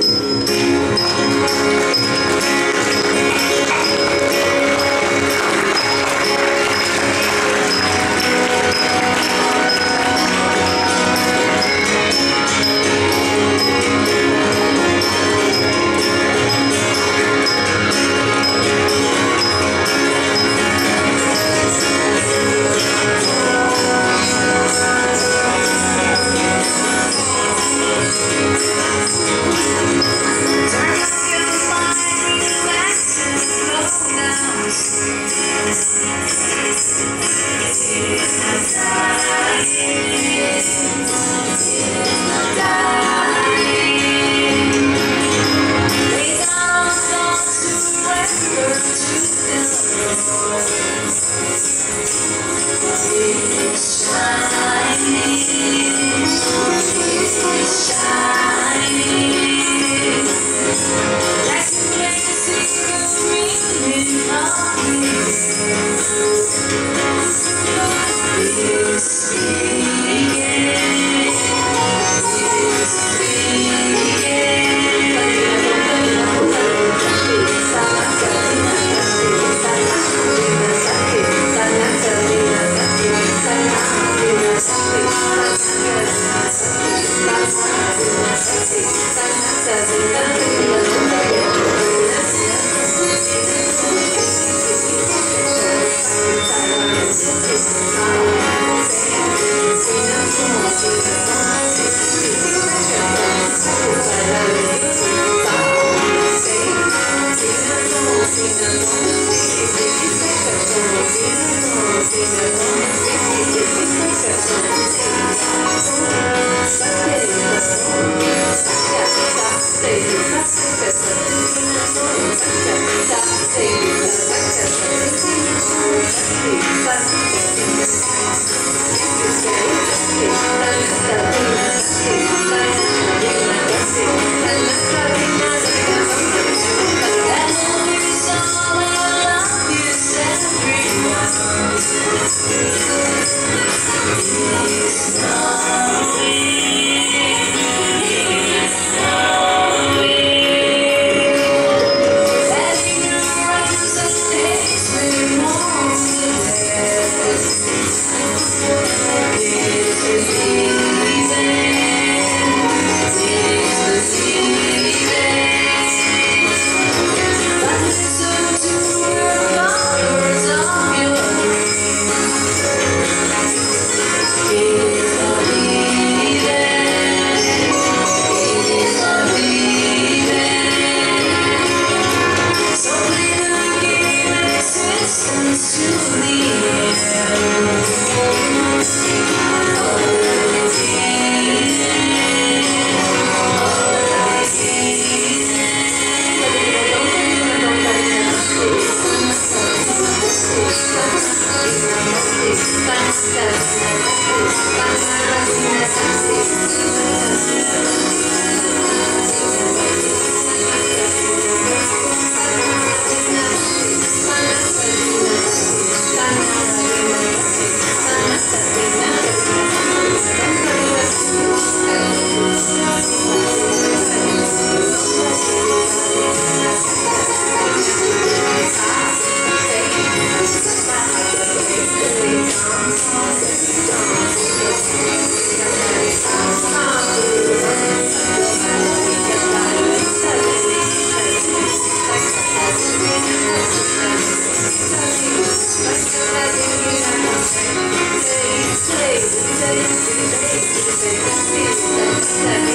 Música Thank you. Six, seven, seven.